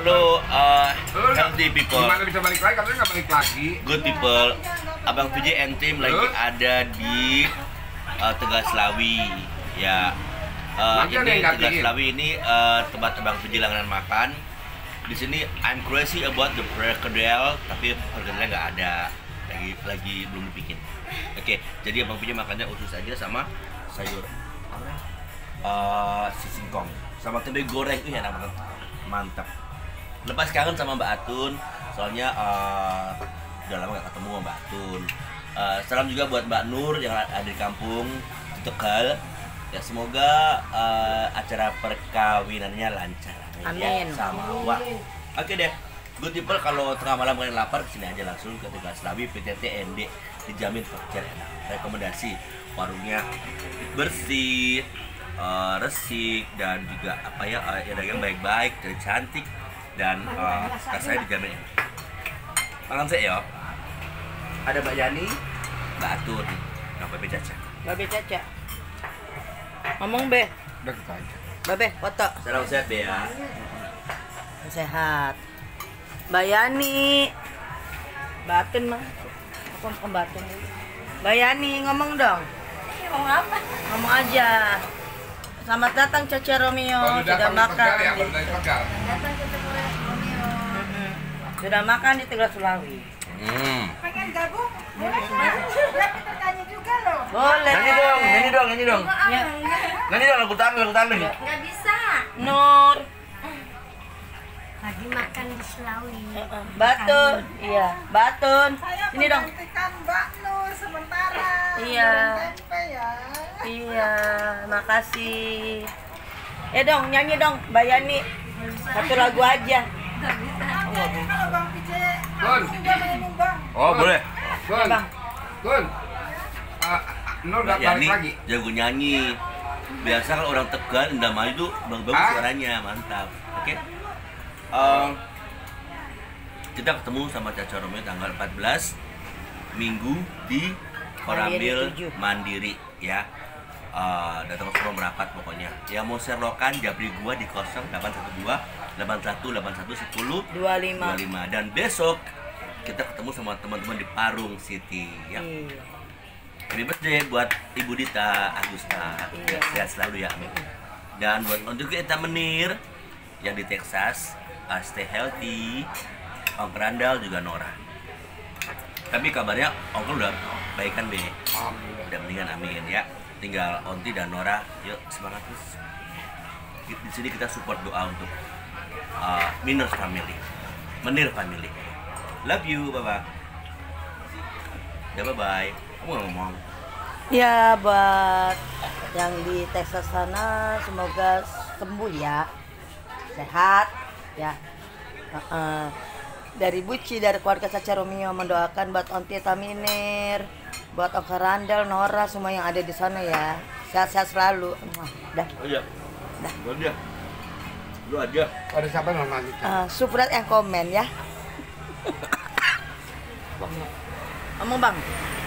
Halo, uh, healthy people, Gimana bisa balik lagi? Katanya nggak balik lagi. good people. Abang PJ and Tim lagi ada di uh, Tegal Selawi. Ya, uh, ini Tegal. Selawi ini uh, tempat Abang PJ langganan makan. Di sini I'm crazy about the perkedel, tapi perkedelnya nggak ada lagi lagi belum dibikin. Oke, jadi Abang PJ makannya usus aja sama sayur? Uh, sisingkong sama tempe goreng itu enak banget mantap lepas kangen sama Mbak Atun soalnya uh, udah lama gak ketemu sama Mbak Atun. Uh, salam juga buat Mbak Nur yang ada di kampung di Tegal. Ya semoga uh, acara perkawinannya lancar. Amin. ya, sama wah oke deh good people kalau tengah malam kalian lapar ke sini aja langsung ke Tegal Selawi PTT ND dijamin pecel enak rekomendasi warungnya bersih eh, resik dan juga apa ya uh, ya dagang baik-baik dan cantik dan uh, rasanya dijamin enak. Makan saya ya. Ada Mbak Yani, Mbak Atun, Mbak Bebe Caca. Babe Caca. Ngomong be, Udah kita aja. babe foto. Salam sehat Be ya. Sehat. Bayani. Batun mah. Apa bukan batun? Bayani ngomong dong. Mau apa? Ngomong aja. Selamat datang Caca Romeo. Sudah dari makan. Ya. Datang ke. Sudah makan di Tegal Sulawi. Hmm. Pengen gabung? Boleh kan? Juga loh. Boleh. Nyanyi dong, nyanyi dong, nyanyi dong. Ya. Nyanyi dong lagu tahan, lagu tahan lagi. Nggak bisa. Nur. Lagi makan di Selawi. Batun. Iya, Batun. Ini dong. Mbak Nur sementara. Iya. Tempe ya. Iya, makasih. Eh dong, nyanyi dong, Bayani. Satu lagu aja. Bang. Gun. Oh, boleh. Gun. Gun. Nur balik Yani lagi. jago nyanyi. Biasa kalau orang Tegal Indramayu itu bagus Ah. suaranya, mantap. Oke. Eh, kita ketemu sama Caca Romeo tanggal 14 Minggu di Mandiri tujuh. Mandiri ya. Eh, datang ke rumah merapat pokoknya. Yang mau serlokan jabri gua di 0812 81 81 10 25. 25 dan besok kita ketemu sama teman-teman di Parung City ya. Iya. Happy birthday buat Ibu Dita Agusta. Iya. Sehat selalu ya. Amin. Dan buat untuk kita menir yang di Texas, uh, stay healthy. Om Randall juga Nora. Tapi kabarnya Om udah baikan be. Udah mendingan amin ya. Tinggal Onti dan Nora, yuk semangat terus. Di sini kita support doa untuk uh, Miners family, Menir family. Love you, bye bye. Ya bye bye. Kamu ngomong. Ya buat yang di Texas sana semoga sembuh ya, sehat ya. Heeh. Dari Buci dari keluarga Caca Romeo mendoakan buat Onti Taminir, buat Oka Randall, Nora semua yang ada di sana ya. Sehat-sehat selalu. Wah, Dah. Oh iya. Dah. Lu aja. Lu aja. Ada siapa nama itu? Eh, subscribe and komen ya. Ngomong bang. Udah. Makasih.